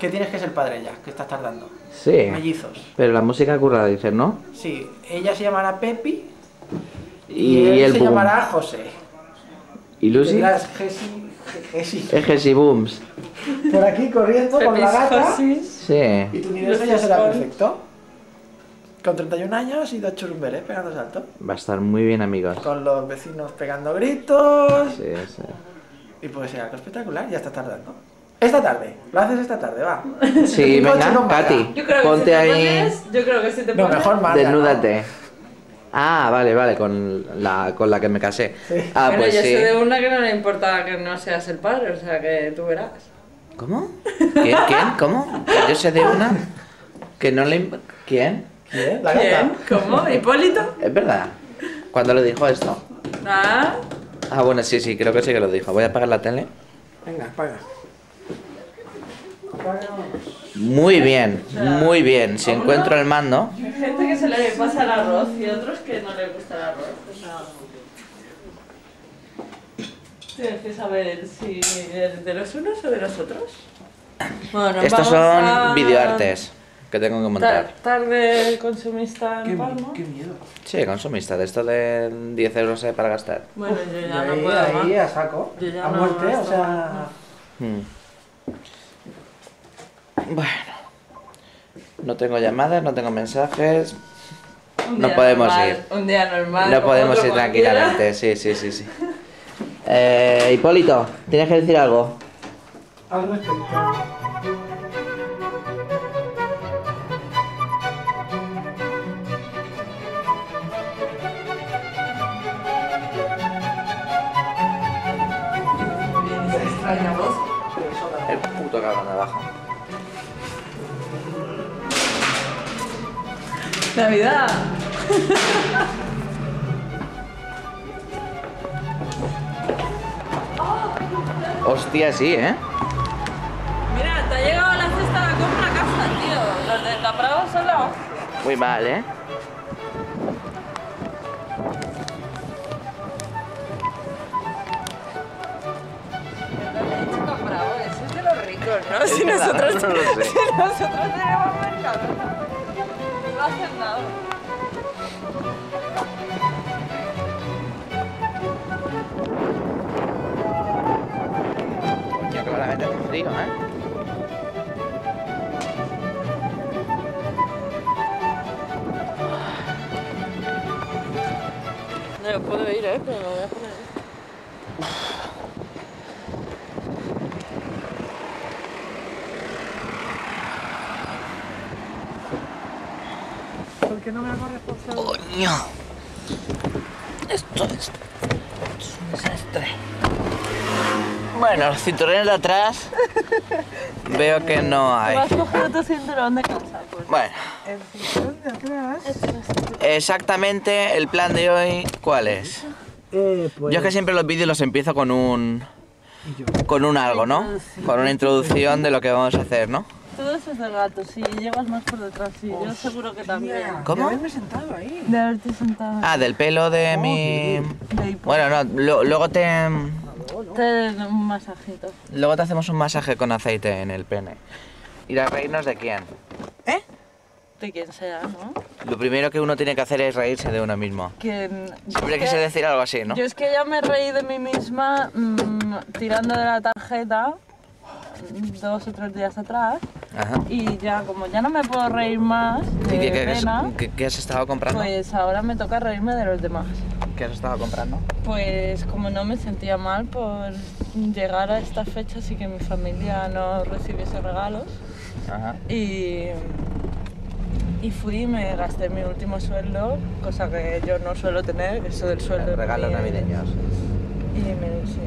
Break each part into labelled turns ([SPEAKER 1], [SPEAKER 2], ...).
[SPEAKER 1] Que tienes que ser padre ya, que estás tardando.
[SPEAKER 2] Sí.
[SPEAKER 1] Mellizos.
[SPEAKER 2] Pero la música currada, dices, ¿no?
[SPEAKER 1] Sí, ella se llamará Pepi
[SPEAKER 2] Y,
[SPEAKER 1] él
[SPEAKER 2] el
[SPEAKER 1] se
[SPEAKER 2] boom.
[SPEAKER 1] llamará José.
[SPEAKER 2] ¿Y Lucy?
[SPEAKER 1] Gesi, Gesi.
[SPEAKER 2] Es Jessie Booms.
[SPEAKER 1] Por aquí corriendo con la gata.
[SPEAKER 2] Sí.
[SPEAKER 1] Y tu universo ya será perfecto. Con 31 años y dos churumberes pegando salto.
[SPEAKER 2] Va a estar muy bien, amigos.
[SPEAKER 1] Con los vecinos pegando gritos.
[SPEAKER 2] Sí, sí.
[SPEAKER 1] Y puede ser algo espectacular, ya está tardando. Esta tarde, lo haces esta tarde, va.
[SPEAKER 2] Sí, venga,
[SPEAKER 1] no.
[SPEAKER 2] Katy,
[SPEAKER 3] Yo creo que si
[SPEAKER 2] ponte
[SPEAKER 3] te
[SPEAKER 2] ahí,
[SPEAKER 3] pones, yo creo que si te
[SPEAKER 1] No,
[SPEAKER 3] pones...
[SPEAKER 1] mejor Marta. ¿no?
[SPEAKER 2] desnúdate. Ah, vale, vale, con la, con la que me casé.
[SPEAKER 1] Sí.
[SPEAKER 2] Ah,
[SPEAKER 3] bueno,
[SPEAKER 2] pues
[SPEAKER 3] yo
[SPEAKER 2] sí.
[SPEAKER 3] sé de una que no le importa que no seas el padre, o sea que tú verás.
[SPEAKER 2] ¿Cómo? ¿Quién? ¿Quién? ¿Cómo? Yo sé de una que no le... ¿Quién?
[SPEAKER 1] ¿Quién? La
[SPEAKER 3] ¿Quién?
[SPEAKER 1] gata.
[SPEAKER 3] ¿Cómo? ¿Hipólito?
[SPEAKER 2] Es verdad. ¿Cuándo lo dijo esto?
[SPEAKER 3] Ah,
[SPEAKER 2] Ah, bueno, sí, sí, creo que sí que lo dijo. Voy a apagar la tele.
[SPEAKER 1] Venga, apaga.
[SPEAKER 2] Muy bien, muy bien. Si encuentro el mando...
[SPEAKER 3] hay gente que se le pasa el arroz y otros que no les gusta el arroz. O sea... Tienes que saber si de los unos o de los otros. Bueno,
[SPEAKER 2] Estos son
[SPEAKER 3] a-
[SPEAKER 2] videoartes que tengo que
[SPEAKER 3] Ta-
[SPEAKER 2] montar.
[SPEAKER 3] tarde consumista en Palma.
[SPEAKER 1] Qué miedo.
[SPEAKER 2] Sí, consumista, de esto de 10 euros eh, para gastar.
[SPEAKER 3] Bueno, yo ya
[SPEAKER 1] ahí,
[SPEAKER 3] no puedo más.
[SPEAKER 1] ahí a saco.
[SPEAKER 3] Yo ya
[SPEAKER 1] a
[SPEAKER 3] no
[SPEAKER 1] muerte, o sea.
[SPEAKER 2] Hmm. Bueno. No tengo llamadas, no tengo mensajes.
[SPEAKER 3] Un
[SPEAKER 2] No podemos
[SPEAKER 3] normal,
[SPEAKER 2] ir.
[SPEAKER 3] Un día normal.
[SPEAKER 2] No podemos ir
[SPEAKER 3] cualquiera.
[SPEAKER 2] tranquilamente, sí, sí, sí, sí. Eh, Hipólito, ¿tienes que decir algo?
[SPEAKER 1] Al respecto.
[SPEAKER 3] Esa extraña voz.
[SPEAKER 2] El puto cabrón de abajo.
[SPEAKER 3] Navidad.
[SPEAKER 2] Hostia, sí, ¿eh?
[SPEAKER 3] Mira, te ha llegado la cesta de la compra a casa, tío. Los son la hostia.
[SPEAKER 2] Muy mal, ¿eh?
[SPEAKER 3] Capravo, eso es de los ricos, ¿no? Si
[SPEAKER 2] verdad,
[SPEAKER 3] nosotros,
[SPEAKER 2] no lo sé.
[SPEAKER 3] si nosotros tenemos mercado. No hacen nada.
[SPEAKER 2] Coño, que claramente hace frío, ¿eh?
[SPEAKER 3] No lo puedo ir, ¿eh? Pero me voy a poner.
[SPEAKER 1] ¿Por qué no me hago responsable?
[SPEAKER 2] Coño. Esto es, esto es un desastre. Bueno, los cinturones de atrás veo que no hay.
[SPEAKER 3] Vas a coger tu cinturón de casa, pues.
[SPEAKER 2] Bueno,
[SPEAKER 1] El cinturón de atrás.
[SPEAKER 2] exactamente el plan de hoy, ¿cuál es?
[SPEAKER 1] Eh, pues.
[SPEAKER 2] Yo es que siempre los vídeos los empiezo con un con un algo, ¿no? Con una introducción de lo que vamos a hacer, ¿no?
[SPEAKER 3] Todo eso es de gato, sí, llevas más por detrás, sí, yo seguro que también.
[SPEAKER 2] ¿Cómo?
[SPEAKER 1] De haberme sentado ahí.
[SPEAKER 3] De haberte sentado.
[SPEAKER 2] Ah, del pelo de mi
[SPEAKER 3] De hipo.
[SPEAKER 2] Bueno, no, lo- luego te
[SPEAKER 3] Te den un masajito.
[SPEAKER 2] luego te hacemos un masaje con aceite en el pene. ¿Ir a reírnos de quién?
[SPEAKER 1] ¿Eh?
[SPEAKER 3] De quien sea, ¿no?
[SPEAKER 2] Lo primero que uno tiene que hacer es reírse de uno mismo.
[SPEAKER 3] Quien...
[SPEAKER 2] Siempre quise decir algo así, ¿no?
[SPEAKER 3] Yo es que ya me reí de mí misma mm, tirando de la tarjeta mm, dos o tres días atrás
[SPEAKER 2] Ajá.
[SPEAKER 3] y ya como ya no me puedo reír más
[SPEAKER 2] ¿Y
[SPEAKER 3] de
[SPEAKER 2] qué, qué-
[SPEAKER 3] pena,
[SPEAKER 2] qué- qué has estado comprando?
[SPEAKER 3] pues ahora me toca reírme de los demás.
[SPEAKER 2] ¿Qué has estado comprando?
[SPEAKER 3] Pues como no me sentía mal por llegar a estas fechas y que mi familia no recibiese regalos
[SPEAKER 2] Ajá.
[SPEAKER 3] y, y fui y me gasté mi último sueldo, cosa que yo no suelo tener, eso del sueldo.
[SPEAKER 2] Regalos navideños.
[SPEAKER 3] Y me, sí.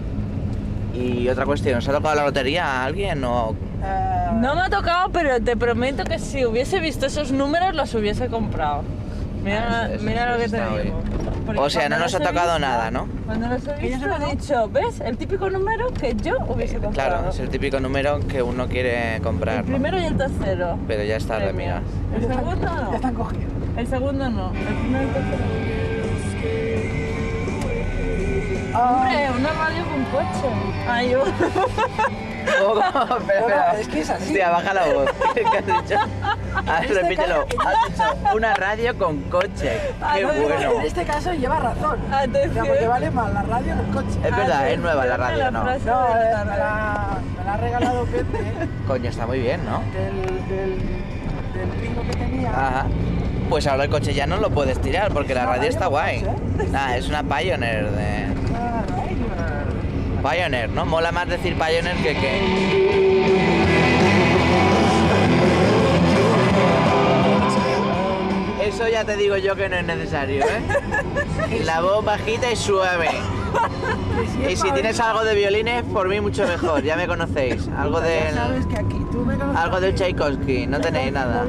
[SPEAKER 2] Y otra cuestión, ¿os ha tocado la lotería a alguien o...?
[SPEAKER 1] Ah,
[SPEAKER 3] No me ha tocado, pero te prometo que si hubiese visto esos números los hubiese comprado. Mira,
[SPEAKER 2] Ah, eso-
[SPEAKER 3] mira
[SPEAKER 2] eso
[SPEAKER 3] lo que te
[SPEAKER 2] está
[SPEAKER 3] digo.
[SPEAKER 2] O sea, no nos ha tocado
[SPEAKER 3] visto-
[SPEAKER 2] nada, ¿no?
[SPEAKER 3] Cuando los he visto
[SPEAKER 1] se
[SPEAKER 3] he dicho, ¿ves? El típico número que yo hubiese comprado.
[SPEAKER 2] Claro, es el típico número que uno quiere comprar,
[SPEAKER 3] El
[SPEAKER 2] ¿no?
[SPEAKER 3] primero y el tercero.
[SPEAKER 2] Pero ya es tarde,
[SPEAKER 3] Premios.
[SPEAKER 2] amiga.
[SPEAKER 3] El segundo no.
[SPEAKER 1] Ya están cogidos.
[SPEAKER 3] El segundo no. El primero y el tercero. Hombre, una radio con coche. Ay, yo.
[SPEAKER 2] ¿Cómo, cómo? Espera, espera.
[SPEAKER 1] es que es así.
[SPEAKER 2] Hostia, baja la voz. ¿Qué has dicho? A ver,
[SPEAKER 1] este
[SPEAKER 2] repítelo.
[SPEAKER 1] caso-
[SPEAKER 2] Has dicho una radio con coche.
[SPEAKER 3] Ah,
[SPEAKER 2] Qué
[SPEAKER 3] no, no,
[SPEAKER 2] bueno.
[SPEAKER 1] En este caso lleva razón.
[SPEAKER 3] Atención.
[SPEAKER 1] Ya, porque vale más la radio que el coche.
[SPEAKER 2] Es verdad, es nueva la radio,
[SPEAKER 3] Atención
[SPEAKER 2] ¿no?
[SPEAKER 1] No, eh, me la, me la ha regalado Pepe
[SPEAKER 2] Coño, está muy bien, ¿no?
[SPEAKER 1] del, del, del pingo que tenía.
[SPEAKER 2] Ajá. Pues ahora el coche ya no lo puedes tirar porque la radio está guay.
[SPEAKER 1] coche,
[SPEAKER 2] Nah, es una Pioneer de... Pioneer, ¿no? Mola más decir Pioneer que que... Eso ya te digo yo que no es necesario, ¿eh? La voz bajita y suave. Y si tienes algo de violines, por mí mucho mejor, ya me conocéis. Algo del... Algo del. Tchaikovsky, no tenéis nada.